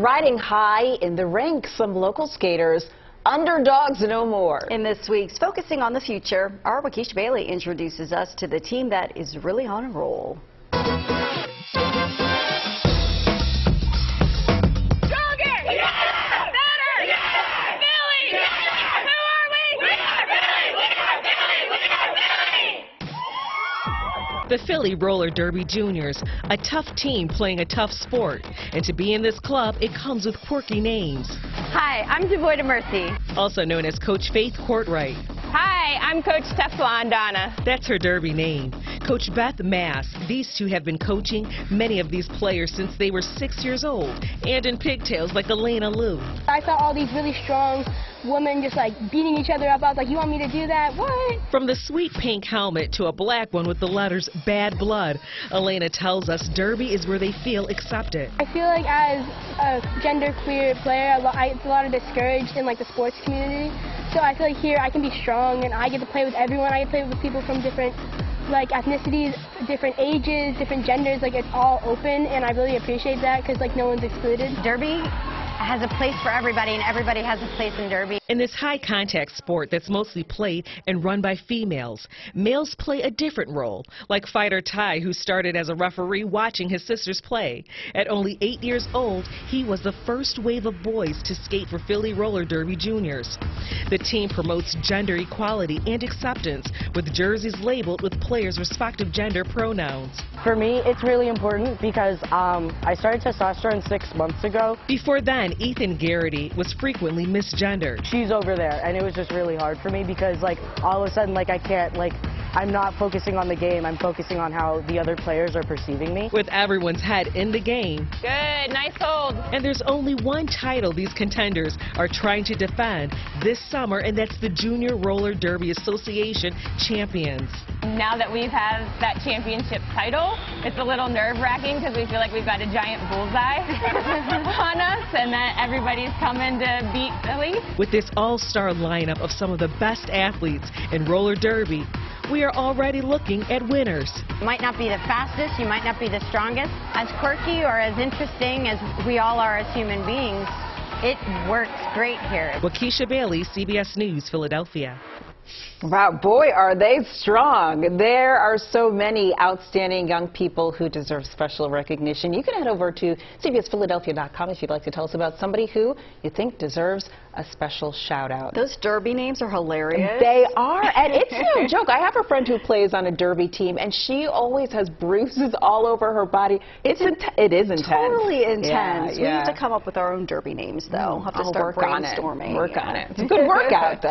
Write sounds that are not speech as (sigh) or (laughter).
Riding high in the ranks, some local skaters, underdogs no more. In this week's Focusing on the Future, our Wakisha Bailey introduces us to the team that is really on a roll. The Philly Roller Derby Juniors, a tough team playing a tough sport. And to be in this club, it comes with quirky names. Hi, I'm devoid of mercy. Also known as Coach Faith Courtright. Hi, I'm Coach Teflon Donna. That's her derby name. Coach Beth Mass. These two have been coaching many of these players since they were six years old and in pigtails like Elena Lou. I saw all these really strong women just like beating each other up. I was like, you want me to do that? What? From the sweet pink helmet to a black one with the letters Bad Blood, Elena tells us derby is where they feel accepted. I feel like as a genderqueer player, I, it's a lot of discouraged in like the sports community. So I feel like here I can be strong and I get to play with everyone. I get to play with people from different like ethnicities, different ages, different genders. Like it's all open and I really appreciate that because like no one's excluded. Derby has a place for everybody and everybody has a place in Derby. In this high contact sport that's mostly played and run by females, males play a different role, like fighter Ty who started as a referee watching his sisters play. At only eight years old, he was the first wave of boys to skate for Philly Roller Derby Juniors. The team promotes gender equality and acceptance with jerseys labeled with players' respective gender pronouns. For me, it's really important because um, I started testosterone six months ago. Before then, Ethan Garrity was frequently misgendered. She's over there, and it was just really hard for me because, like, all of a sudden, like, I can't, like, I'm not focusing on the game. I'm focusing on how the other players are perceiving me. With everyone's head in the game. Good, nice hold. And there's only one title these contenders are trying to defend this summer, and that's the Junior Roller Derby Association Champions. Now that we've had that championship title, it's a little nerve-wracking because we feel like we've got a giant bullseye (laughs) on us and that everybody's coming to beat Philly. With this all-star lineup of some of the best athletes in roller derby, we are already looking at winners. You might not be the fastest, you might not be the strongest. As quirky or as interesting as we all are as human beings, it works great here. Wakisha Bailey, CBS News, Philadelphia. Wow, boy, are they strong. There are so many outstanding young people who deserve special recognition. You can head over to cbsphiladelphia.com if you'd like to tell us about somebody who you think deserves a special shout out. Those derby names are hilarious. They are, (laughs) and it's no joke. I have a friend who plays on a derby team, and she always has bruises all over her body. It's, it's it is intense. Totally intense. Yeah, we yeah. have to come up with our own derby names, though. We'll have to I'll start work brainstorming. On it. Work on it. It's a (laughs) good workout, though.